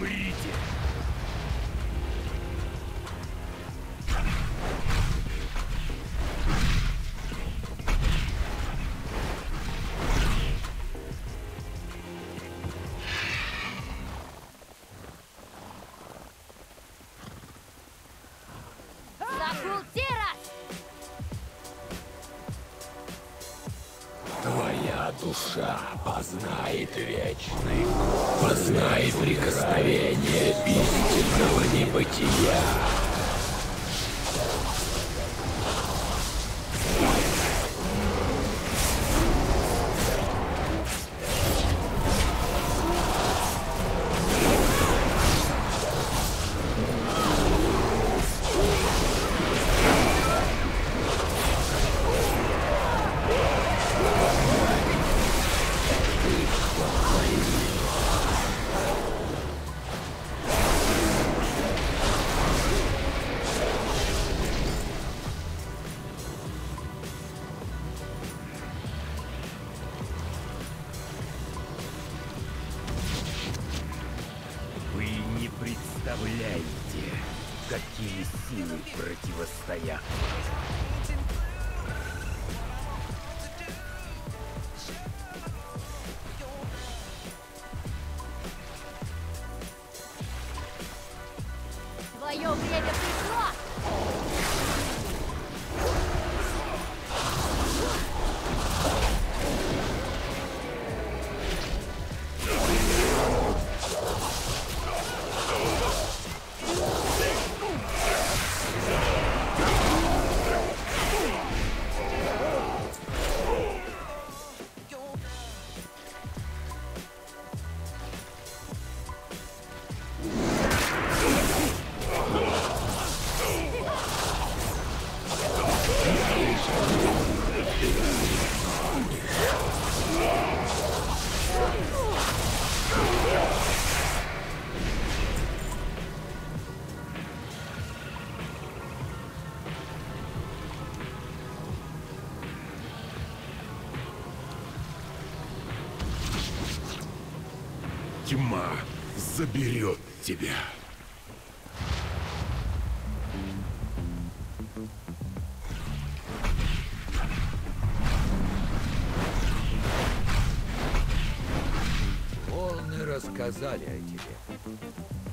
Умрите! Закрутирас! Душа познает вечный, познает прикосновение истинного небытия. Представляете, какие силы противостоят. Твое время пришло! Тьма заберет тебя. Волны рассказали о тебе.